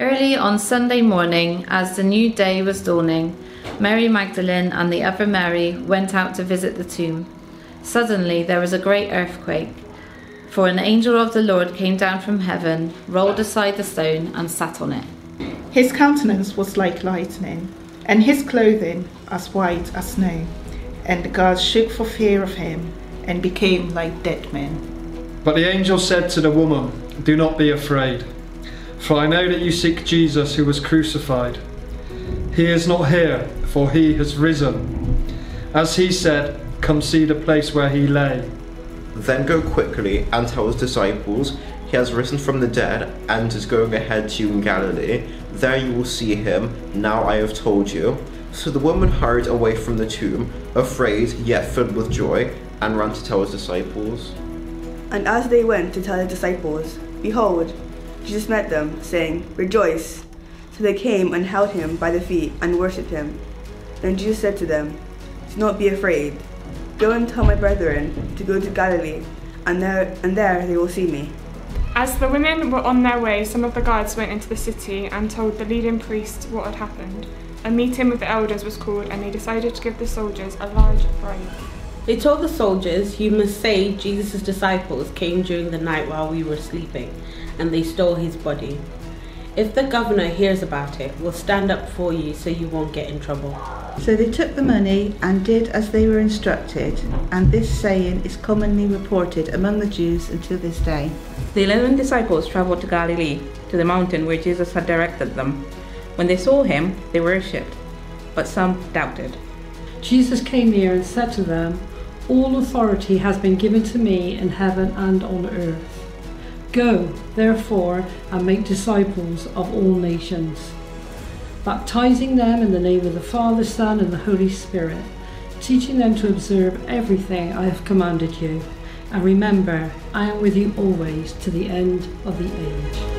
Early on Sunday morning, as the new day was dawning, Mary Magdalene and the other Mary went out to visit the tomb. Suddenly there was a great earthquake, for an angel of the Lord came down from heaven, rolled aside the stone, and sat on it. His countenance was like lightning, and his clothing as white as snow. And the guards shook for fear of him, and became like dead men. But the angel said to the woman, Do not be afraid. For I know that you seek Jesus who was crucified. He is not here, for he has risen. As he said, Come see the place where he lay. Then go quickly and tell his disciples, He has risen from the dead and is going ahead to you in Galilee. There you will see him. Now I have told you. So the woman hurried away from the tomb, afraid yet filled with joy, and ran to tell his disciples. And as they went to tell the disciples, behold, Jesus met them, saying, Rejoice! So they came and held him by the feet and worshipped him. Then Jesus said to them, Do not be afraid. Go and tell my brethren to go to Galilee, and there, and there they will see me. As the women were on their way, some of the guards went into the city and told the leading priests what had happened. A meeting with the elders was called, and they decided to give the soldiers a large bribe. They told the soldiers, You must say Jesus' disciples came during the night while we were sleeping, and they stole his body. If the governor hears about it, we'll stand up for you so you won't get in trouble. So they took the money and did as they were instructed, and this saying is commonly reported among the Jews until this day. The eleven disciples traveled to Galilee, to the mountain where Jesus had directed them. When they saw him, they worshipped, but some doubted. Jesus came near and said to them, All authority has been given to me in heaven and on earth. Go, therefore, and make disciples of all nations, baptizing them in the name of the Father, Son, and the Holy Spirit, teaching them to observe everything I have commanded you. And remember, I am with you always to the end of the age.